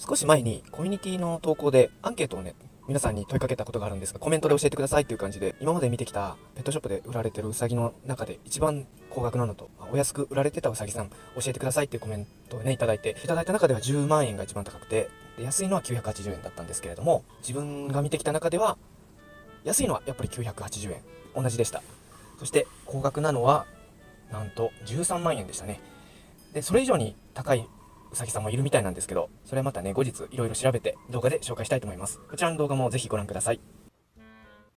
少し前にコミュニティの投稿でアンケートをね、皆さんに問いかけたことがあるんですが、コメントで教えてくださいっていう感じで、今まで見てきたペットショップで売られてるウサギの中で一番高額なのと、お安く売られてたウサギさん教えてくださいっていうコメントをね、いただいて、いただいた中では10万円が一番高くて、で安いのは980円だったんですけれども、自分が見てきた中では、安いのはやっぱり980円。同じでした。そして高額なのは、なんと13万円でしたね。で、それ以上に高いうさぎさんもいるみたいなんですけど、それはまたね、後日いろいろ調べて動画で紹介したいと思います。こちらの動画もぜひご覧ください。